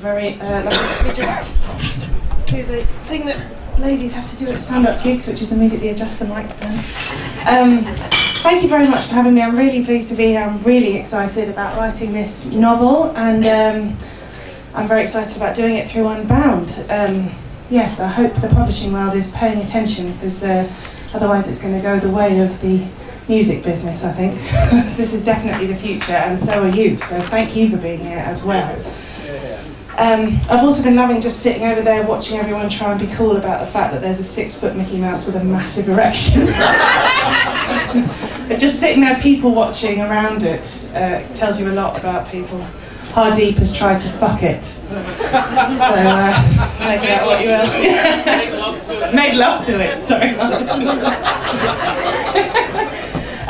very uh. Let me just do the thing that ladies have to do at stand-up gigs, which is immediately adjust the mic to them. Um, thank you very much for having me. I'm really pleased to be here. I'm really excited about writing this novel, and um, I'm very excited about doing it through Unbound. Um, yes, I hope the publishing world is paying attention because uh, otherwise it's going to go the way of the music business, I think. this is definitely the future, and so are you. So thank you for being here as well. Um, I've also been loving just sitting over there watching everyone try and be cool about the fact that there's a six foot Mickey Mouse with a massive erection. but just sitting there, people watching around it, uh, tells you a lot about people. Hardeep has tried to fuck it. So, uh, make it out what you will. Made love to it, sorry.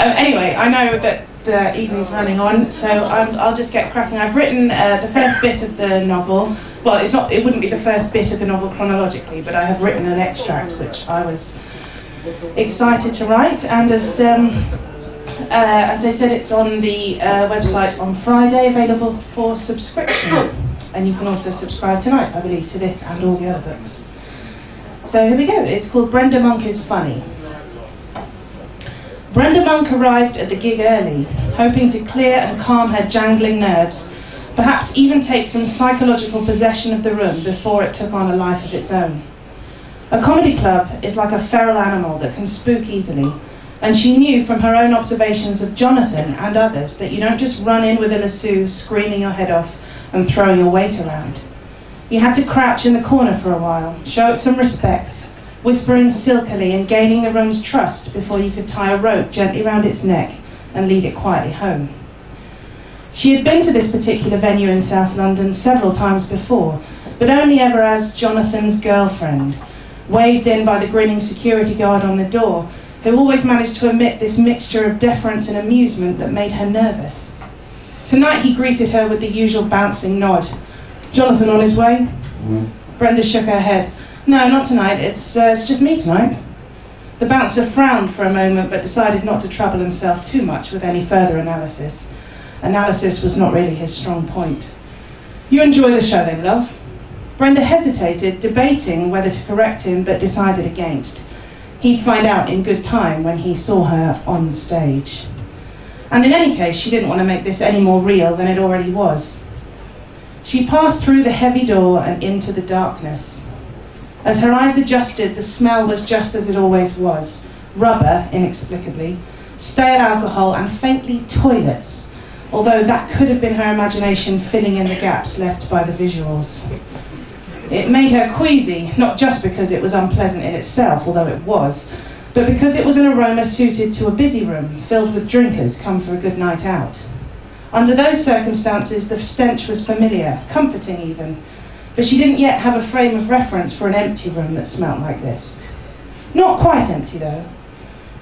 um, anyway, I know that the evening's running on, so i will just get cracking. I've written uh, the first bit of the novel. Well, it's not. It wouldn't be the first bit of the novel chronologically, but I have written an extract which I was excited to write. And as um, uh, as I said, it's on the uh, website on Friday, available for subscription. And you can also subscribe tonight, I believe, to this and all the other books. So here we go. It's called Brenda Monk is Funny. Brenda Monk arrived at the gig early, hoping to clear and calm her jangling nerves, perhaps even take some psychological possession of the room before it took on a life of its own. A comedy club is like a feral animal that can spook easily, and she knew from her own observations of Jonathan and others that you don't just run in with a lasso, screaming your head off and throwing your weight around. You had to crouch in the corner for a while, show it some respect, whispering silkily and gaining the room's trust before you could tie a rope gently round its neck and lead it quietly home. She had been to this particular venue in South London several times before, but only ever as Jonathan's girlfriend, waved in by the grinning security guard on the door, who always managed to emit this mixture of deference and amusement that made her nervous. Tonight he greeted her with the usual bouncing nod. Jonathan on his way? Mm. Brenda shook her head. No, not tonight. It's, uh, it's just me tonight. The bouncer frowned for a moment but decided not to trouble himself too much with any further analysis. Analysis was not really his strong point. You enjoy the show then, love? Brenda hesitated, debating whether to correct him, but decided against. He'd find out in good time when he saw her on stage. And in any case, she didn't want to make this any more real than it already was. She passed through the heavy door and into the darkness. As her eyes adjusted, the smell was just as it always was rubber, inexplicably, stale alcohol, and faintly toilets, although that could have been her imagination filling in the gaps left by the visuals. It made her queasy, not just because it was unpleasant in itself, although it was, but because it was an aroma suited to a busy room filled with drinkers come for a good night out. Under those circumstances, the stench was familiar, comforting even, but she didn't yet have a frame of reference for an empty room that smelt like this. Not quite empty, though.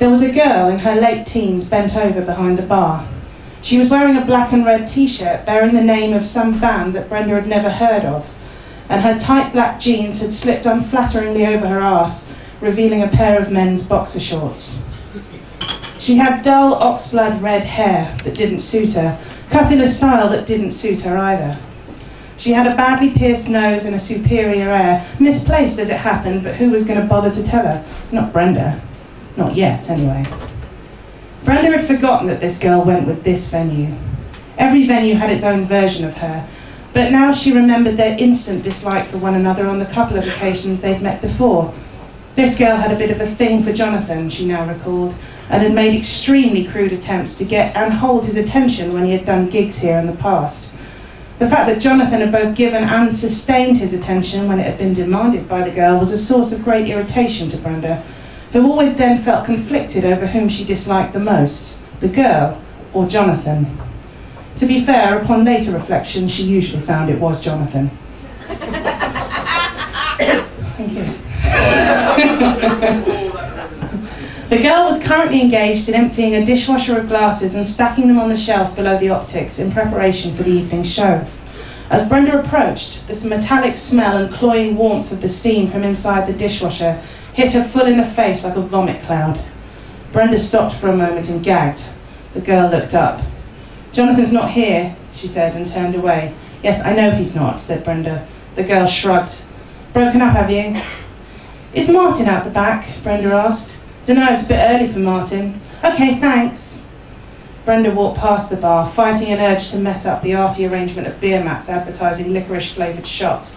There was a girl in her late teens bent over behind the bar. She was wearing a black and red t shirt bearing the name of some band that Brenda had never heard of, and her tight black jeans had slipped unflatteringly over her ass, revealing a pair of men's boxer shorts. She had dull oxblood red hair that didn't suit her, cut in a style that didn't suit her either. She had a badly pierced nose and a superior air, misplaced as it happened, but who was going to bother to tell her? Not Brenda. Not yet, anyway. Brenda had forgotten that this girl went with this venue. Every venue had its own version of her, but now she remembered their instant dislike for one another on the couple of occasions they'd met before. This girl had a bit of a thing for Jonathan, she now recalled, and had made extremely crude attempts to get and hold his attention when he had done gigs here in the past. The fact that Jonathan had both given and sustained his attention when it had been demanded by the girl was a source of great irritation to Brenda, who always then felt conflicted over whom she disliked the most, the girl or Jonathan. To be fair, upon later reflection, she usually found it was Jonathan. Thank you. the girl was currently engaged in emptying a dishwasher of glasses and stacking them on the shelf below the optics in preparation for the evening show. As Brenda approached, this metallic smell and cloying warmth of the steam from inside the dishwasher hit her full in the face like a vomit cloud. Brenda stopped for a moment and gagged. The girl looked up. Jonathan's not here, she said and turned away. Yes, I know he's not, said Brenda. The girl shrugged. Broken up, have you? Is Martin out the back? Brenda asked. Dunno, it's a bit early for Martin. Okay, thanks. Brenda walked past the bar, fighting an urge to mess up the arty arrangement of beer mats advertising licorice flavoured shots,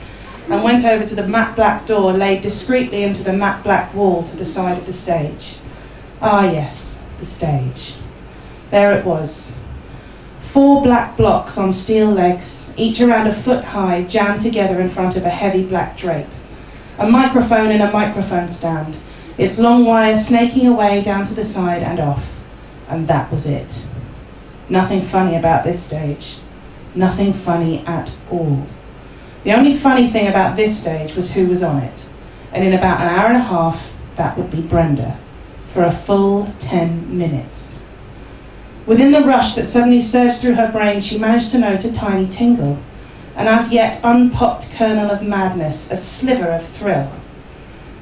and went over to the matte black door laid discreetly into the matte black wall to the side of the stage. Ah, yes, the stage. There it was. Four black blocks on steel legs, each around a foot high, jammed together in front of a heavy black drape. A microphone in a microphone stand, its long wire snaking away down to the side and off. And that was it. Nothing funny about this stage. Nothing funny at all. The only funny thing about this stage was who was on it. And in about an hour and a half, that would be Brenda, for a full 10 minutes. Within the rush that suddenly surged through her brain, she managed to note a tiny tingle, an as yet unpopped kernel of madness, a sliver of thrill.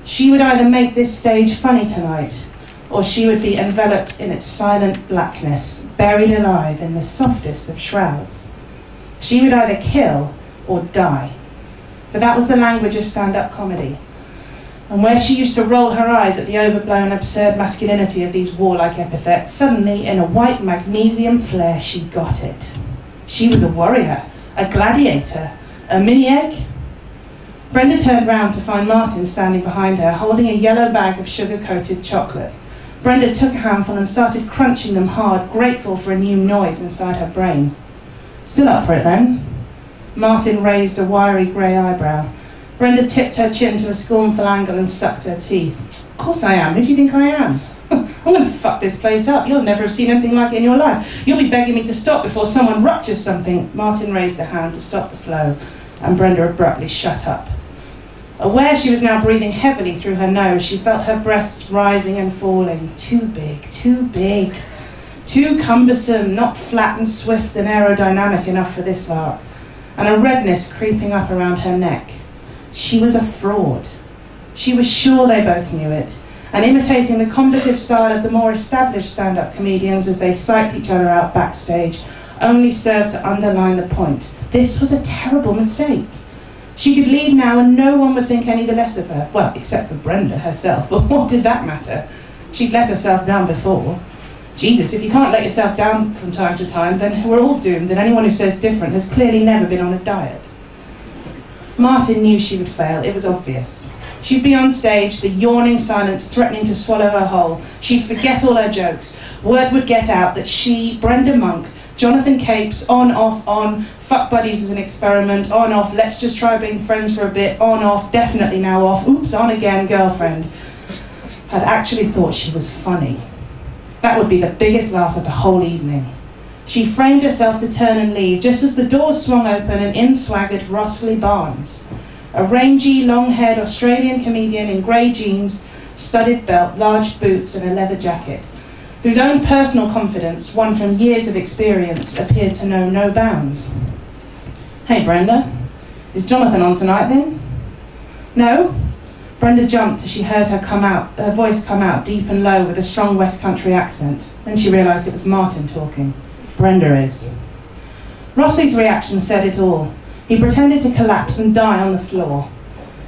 She would either make this stage funny tonight, or she would be enveloped in its silent blackness, buried alive in the softest of shrouds. She would either kill or die, for that was the language of stand up comedy. And where she used to roll her eyes at the overblown, absurd masculinity of these warlike epithets, suddenly, in a white magnesium flare, she got it. She was a warrior, a gladiator, a mini egg. Brenda turned round to find Martin standing behind her, holding a yellow bag of sugar coated chocolate. Brenda took a handful and started crunching them hard, grateful for a new noise inside her brain. Still up for it then? Martin raised a wiry grey eyebrow. Brenda tipped her chin to a scornful angle and sucked her teeth. Of course I am. Who do you think I am? I'm going to fuck this place up. You'll never have seen anything like it in your life. You'll be begging me to stop before someone ruptures something. Martin raised a hand to stop the flow, and Brenda abruptly shut up. Aware she was now breathing heavily through her nose, she felt her breasts rising and falling. Too big, too big, too cumbersome, not flat and swift and aerodynamic enough for this lark, and a redness creeping up around her neck. She was a fraud. She was sure they both knew it, and imitating the combative style of the more established stand up comedians as they psyched each other out backstage only served to underline the point. This was a terrible mistake. She could leave now and no one would think any the less of her. Well, except for Brenda herself, but what did that matter? She'd let herself down before. Jesus, if you can't let yourself down from time to time, then we're all doomed, and anyone who says different has clearly never been on a diet. Martin knew she would fail, it was obvious. She'd be on stage, the yawning silence threatening to swallow her whole. She'd forget all her jokes. Word would get out that she, Brenda Monk, Jonathan Capes, on, off, on, fuck buddies as an experiment, on, off, let's just try being friends for a bit, on, off, definitely now off, oops, on again, girlfriend, had actually thought she was funny. That would be the biggest laugh of the whole evening. She framed herself to turn and leave, just as the door swung open and in swaggered Rossley Barnes, a rangy, long haired Australian comedian in grey jeans, studded belt, large boots, and a leather jacket whose own personal confidence, won from years of experience, appeared to know no bounds. Hey, Brenda, is Jonathan on tonight then? No? Brenda jumped as she heard her come out, her voice come out deep and low with a strong West Country accent. Then she realised it was Martin talking. Brenda is. Rossley's reaction said it all. He pretended to collapse and die on the floor.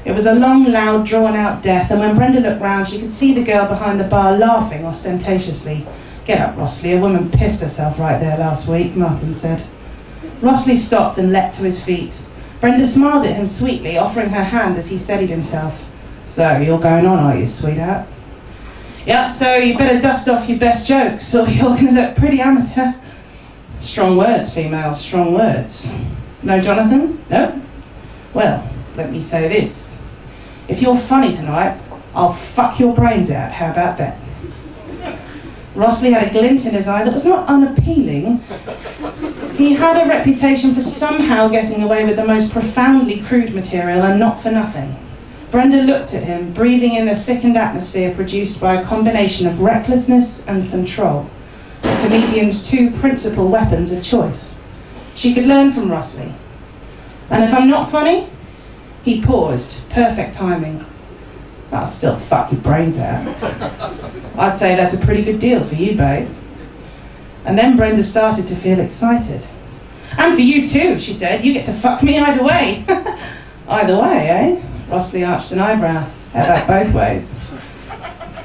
It was a long, loud, drawn out death, and when Brenda looked round, she could see the girl behind the bar laughing ostentatiously. Get up, Rossley, a woman pissed herself right there last week, Martin said. Rossley stopped and leapt to his feet. Brenda smiled at him sweetly, offering her hand as he steadied himself. So, you're going on, are you, sweetheart? Yep, so you better dust off your best jokes, or you're going to look pretty amateur. Strong words, female, strong words. No, Jonathan? No? Well, let me say this. If you're funny tonight, I'll fuck your brains out. How about that? Rossley had a glint in his eye that was not unappealing. He had a reputation for somehow getting away with the most profoundly crude material and not for nothing. Brenda looked at him, breathing in the thickened atmosphere produced by a combination of recklessness and control, the comedian's two principal weapons of choice. She could learn from Rossley. And if I'm not funny, he paused, perfect timing. I'll still fuck your brains out. I'd say that's a pretty good deal for you, babe. And then Brenda started to feel excited. And for you too, she said. You get to fuck me either way. either way, eh? Rossley arched an eyebrow. How about both ways?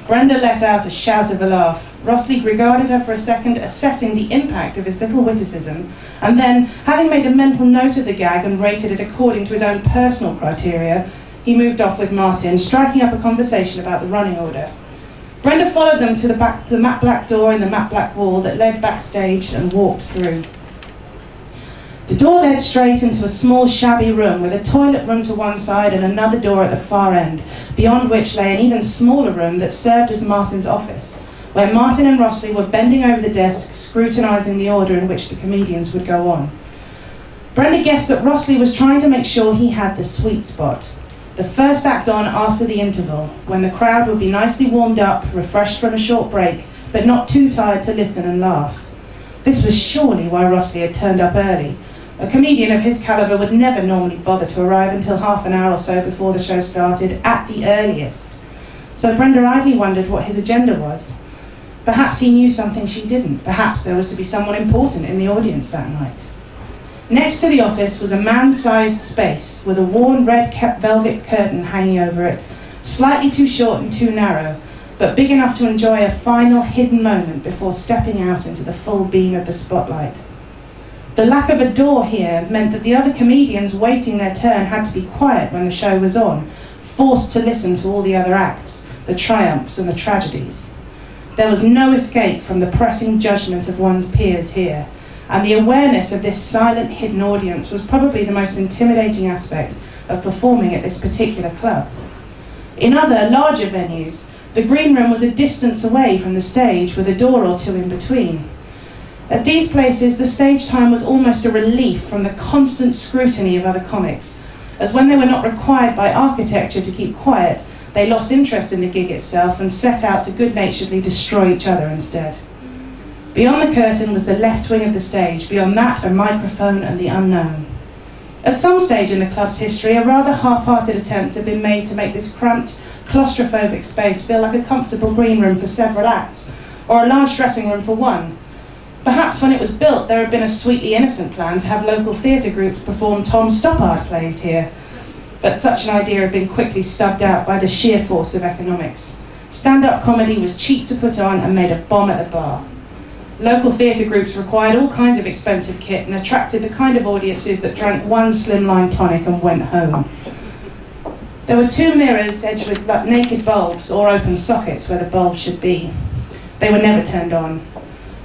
Brenda let out a shout of a laugh. Rossley regarded her for a second, assessing the impact of his little witticism, and then, having made a mental note of the gag and rated it according to his own personal criteria, he moved off with Martin, striking up a conversation about the running order. Brenda followed them to the, back, the matte black door in the matte black wall that led backstage and walked through. The door led straight into a small, shabby room with a toilet room to one side and another door at the far end, beyond which lay an even smaller room that served as Martin's office, where Martin and Rossley were bending over the desk, scrutinising the order in which the comedians would go on. Brenda guessed that Rossley was trying to make sure he had the sweet spot. The first act on after the interval, when the crowd would be nicely warmed up, refreshed from a short break, but not too tired to listen and laugh. This was surely why Rossley had turned up early, a comedian of his calibre would never normally bother to arrive until half an hour or so before the show started, at the earliest. So Brenda idly wondered what his agenda was. Perhaps he knew something she didn't. Perhaps there was to be someone important in the audience that night. Next to the office was a man sized space with a worn red velvet curtain hanging over it, slightly too short and too narrow, but big enough to enjoy a final hidden moment before stepping out into the full beam of the spotlight. The lack of a door here meant that the other comedians waiting their turn had to be quiet when the show was on, forced to listen to all the other acts, the triumphs and the tragedies. There was no escape from the pressing judgment of one's peers here, and the awareness of this silent, hidden audience was probably the most intimidating aspect of performing at this particular club. In other, larger venues, the green room was a distance away from the stage with a door or two in between. At these places, the stage time was almost a relief from the constant scrutiny of other comics, as when they were not required by architecture to keep quiet, they lost interest in the gig itself and set out to good naturedly destroy each other instead. Beyond the curtain was the left wing of the stage, beyond that, a microphone and the unknown. At some stage in the club's history, a rather half hearted attempt had been made to make this cramped, claustrophobic space feel like a comfortable green room for several acts, or a large dressing room for one Perhaps when it was built, there had been a sweetly innocent plan to have local theatre groups perform Tom Stoppard plays here. But such an idea had been quickly stubbed out by the sheer force of economics. Stand up comedy was cheap to put on and made a bomb at the bar. Local theatre groups required all kinds of expensive kit and attracted the kind of audiences that drank one slimline tonic and went home. There were two mirrors edged with naked bulbs or open sockets where the bulbs should be. They were never turned on.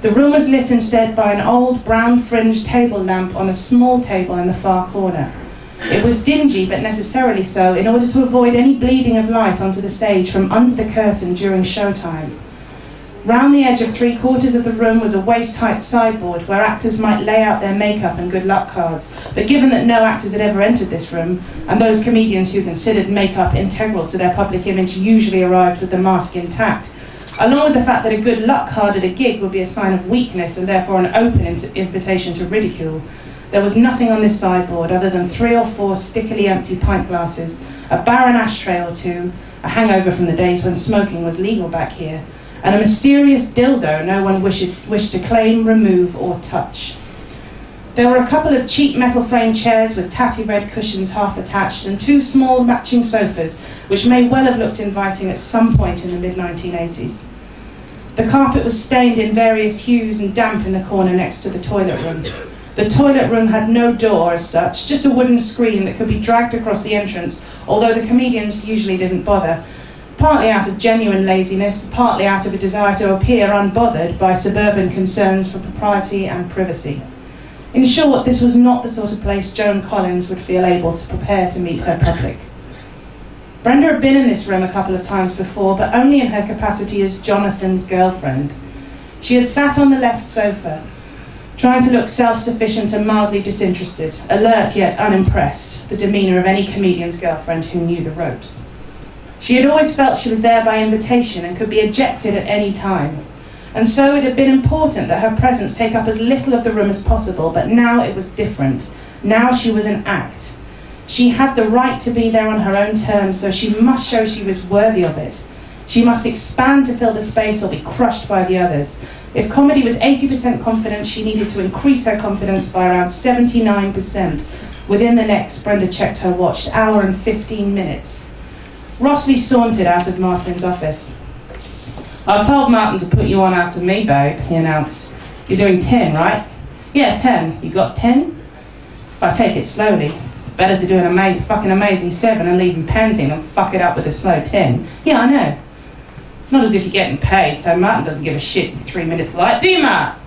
The room was lit instead by an old brown fringed table lamp on a small table in the far corner. It was dingy, but necessarily so, in order to avoid any bleeding of light onto the stage from under the curtain during showtime. Round the edge of three quarters of the room was a waist height sideboard where actors might lay out their makeup and good luck cards. But given that no actors had ever entered this room, and those comedians who considered makeup integral to their public image usually arrived with the mask intact, along with the fact that a good luck card at a gig would be a sign of weakness and therefore an open invitation to ridicule, there was nothing on this sideboard other than three or four stickily empty pint glasses, a barren ashtray or two, a hangover from the days when smoking was legal back here, and a mysterious dildo no one wished, wished to claim, remove, or touch. There were a couple of cheap metal framed chairs with tatty red cushions half attached, and two small matching sofas, which may well have looked inviting at some point in the mid 1980s. The carpet was stained in various hues and damp in the corner next to the toilet room. The toilet room had no door as such, just a wooden screen that could be dragged across the entrance, although the comedians usually didn't bother, partly out of genuine laziness, partly out of a desire to appear unbothered by suburban concerns for propriety and privacy. In short, this was not the sort of place Joan Collins would feel able to prepare to meet her public. Brenda had been in this room a couple of times before, but only in her capacity as Jonathan's girlfriend. She had sat on the left sofa, trying to look self sufficient and mildly disinterested, alert yet unimpressed, the demeanour of any comedian's girlfriend who knew the ropes. She had always felt she was there by invitation and could be ejected at any time, and so it had been important that her presence take up as little of the room as possible, but now it was different. Now she was an act. She had the right to be there on her own terms, so she must show she was worthy of it. She must expand to fill the space or be crushed by the others. If comedy was 80% confidence, she needed to increase her confidence by around 79%. Within the next, Brenda checked her watch, hour and 15 minutes. Rossley sauntered out of Martin's office. I've told Martin to put you on after me, babe, he announced. You're doing 10, right? Yeah, 10. You got 10? If I take it slowly, better to do an amazing, fucking amazing 7 and leave him panting and fuck it up with a slow 10. Yeah, I know. It's not as if you're getting paid, so Martin doesn't give a shit three minutes light, do you, Matt?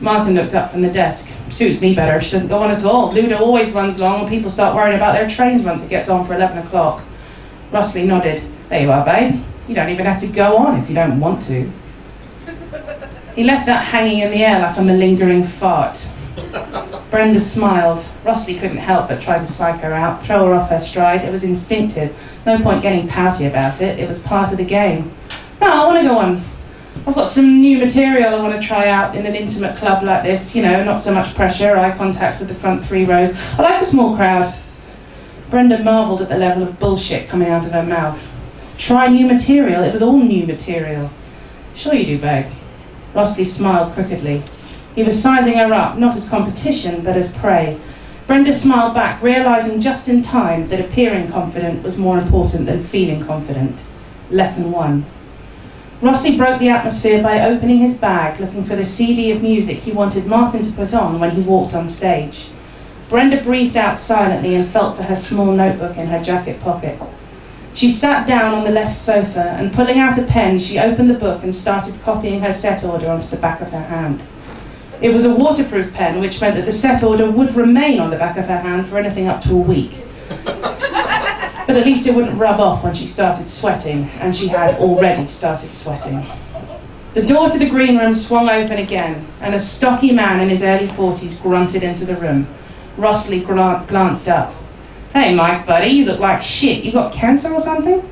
Martin looked up from the desk. Suits me better if she doesn't go on at all. Ludo always runs long when people start worrying about their trains once it gets on for 11 o'clock. Rossley nodded. There you are, babe. You don't even have to go on if you don't want to. He left that hanging in the air like a malingering fart. Brenda smiled. Rossley couldn't help but try to psych her out, throw her off her stride. It was instinctive. No point getting pouty about it. It was part of the game. No, I want to go on. I've got some new material I want to try out in an intimate club like this. You know, not so much pressure, eye contact with the front three rows. I like a small crowd. Brenda marvelled at the level of bullshit coming out of her mouth. Try new material? It was all new material. Sure you do, Beg. Rossley smiled crookedly. He was sizing her up, not as competition, but as prey. Brenda smiled back, realizing just in time that appearing confident was more important than feeling confident. Lesson one. Rossley broke the atmosphere by opening his bag, looking for the CD of music he wanted Martin to put on when he walked on stage. Brenda breathed out silently and felt for her small notebook in her jacket pocket. She sat down on the left sofa and, pulling out a pen, she opened the book and started copying her set order onto the back of her hand. It was a waterproof pen, which meant that the set order would remain on the back of her hand for anything up to a week. But at least it wouldn't rub off when she started sweating, and she had already started sweating. The door to the green room swung open again, and a stocky man in his early 40s grunted into the room. Rossley glanced up. Hey, Mike, buddy, you look like shit. You got cancer or something?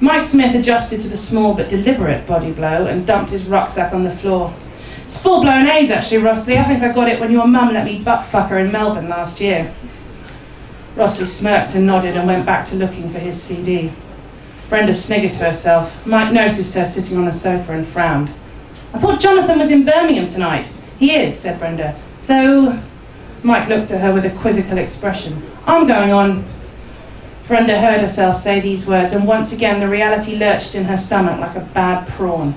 Mike Smith adjusted to the small but deliberate body blow and dumped his rucksack on the floor. It's full blown AIDS, actually, Rossley. I think I got it when your mum let me butt fuck her in Melbourne last year. Rossley smirked and nodded and went back to looking for his CD. Brenda sniggered to herself. Mike noticed her sitting on the sofa and frowned. I thought Jonathan was in Birmingham tonight. He is, said Brenda. So. Mike looked at her with a quizzical expression. I'm going on. Brenda heard herself say these words, and once again the reality lurched in her stomach like a bad prawn.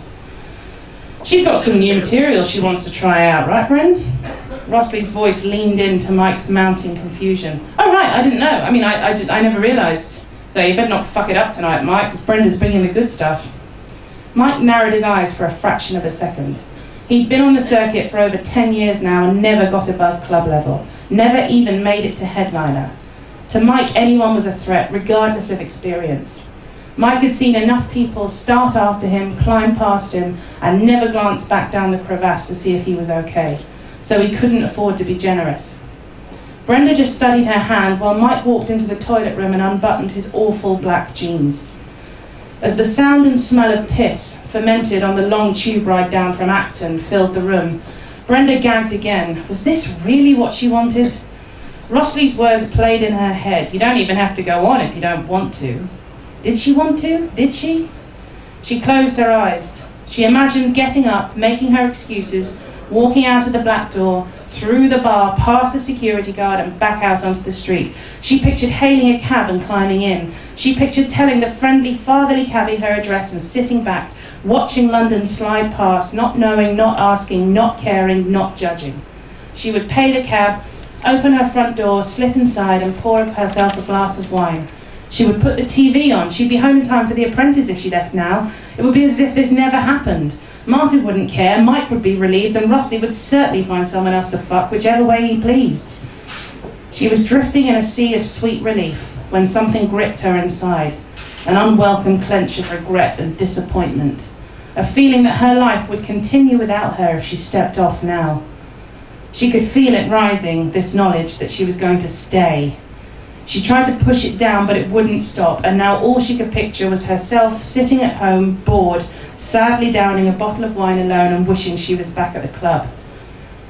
She's got some new material she wants to try out, right, Bren? Rossley's voice leaned into Mike's mounting confusion. Oh, right, I didn't know. I mean, I, I, did, I never realised. So you better not fuck it up tonight, Mike, because Brenda's bringing the good stuff. Mike narrowed his eyes for a fraction of a second. He'd been on the circuit for over 10 years now and never got above club level, never even made it to headliner. To Mike, anyone was a threat, regardless of experience. Mike had seen enough people start after him, climb past him, and never glance back down the crevasse to see if he was okay so he couldn't afford to be generous. Brenda just studied her hand while Mike walked into the toilet room and unbuttoned his awful black jeans. As the sound and smell of piss, fermented on the long tube ride down from Acton, filled the room, Brenda gagged again. Was this really what she wanted? Rossley's words played in her head. You don't even have to go on if you don't want to. Did she want to? Did she? She closed her eyes. She imagined getting up, making her excuses, walking out of the black door, through the bar, past the security guard, and back out onto the street. She pictured hailing a cab and climbing in. She pictured telling the friendly, fatherly cabby her address and sitting back, watching London slide past, not knowing, not asking, not caring, not judging. She would pay the cab, open her front door, slip inside, and pour herself a glass of wine. She would put the TV on. She'd be home in time for The Apprentice if she left now. It would be as if this never happened. Martin wouldn't care, Mike would be relieved, and Rusty would certainly find someone else to fuck, whichever way he pleased. She was drifting in a sea of sweet relief when something gripped her inside an unwelcome clench of regret and disappointment, a feeling that her life would continue without her if she stepped off now. She could feel it rising, this knowledge that she was going to stay. She tried to push it down, but it wouldn't stop, and now all she could picture was herself sitting at home, bored, sadly downing a bottle of wine alone and wishing she was back at the club.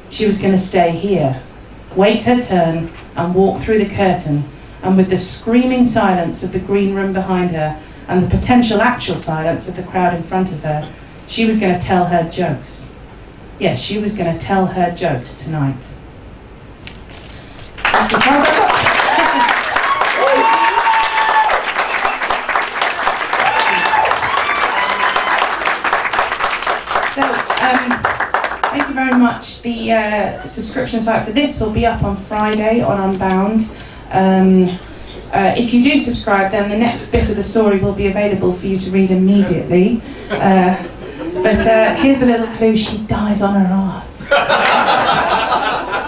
She was going to stay here, wait her turn, and walk through the curtain, and with the screaming silence of the green room behind her, and the potential actual silence of the crowd in front of her, she was going to tell her jokes. Yes, she was going to tell her jokes tonight as I got. So, um, thank you very much. The uh, subscription site for this will be up on Friday on Unbound. Um, uh, if you do subscribe, then the next bit of the story will be available for you to read immediately. Uh, but uh, here's a little clue she dies on her ass.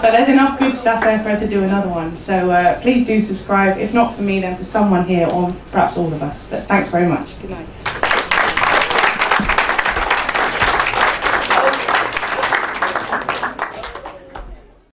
but there's enough good stuff there for her to do another one. So uh, please do subscribe. If not for me, then for someone here, or perhaps all of us. But thanks very much. Good night.